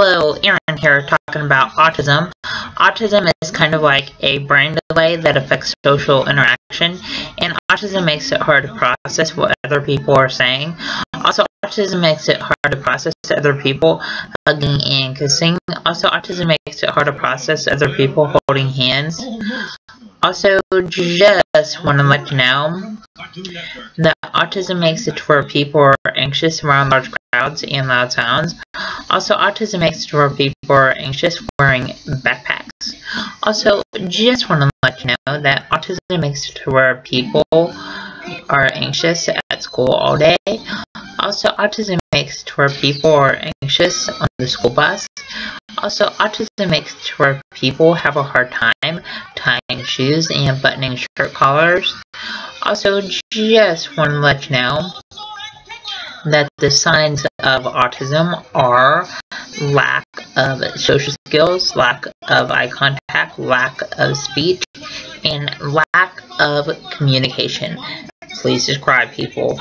hello, Aaron here talking about autism. Autism is kind of like a brain delay that affects social interaction, and autism makes it hard to process what other people are saying. Also, autism makes it hard to process other people hugging and kissing. Also, autism makes it hard to process other people holding hands. Also, just want to let you know that autism makes it to where people are anxious around large crowds and loud sounds. Also, autism makes where people are anxious wearing backpacks. Also, just want to let you know that autism makes to where people are anxious at school all day. Also, autism makes to where people are anxious on the school bus. Also, autism makes to where people have a hard time tying shoes and buttoning shirt collars. Also, just want to let you know that the signs of autism are lack of social skills, lack of eye contact, lack of speech, and lack of communication. Please describe people.